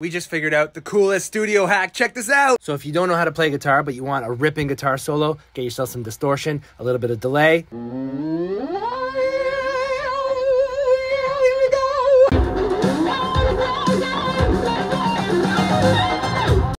We just figured out the coolest studio hack. Check this out. So if you don't know how to play guitar, but you want a ripping guitar solo, get yourself some distortion, a little bit of delay.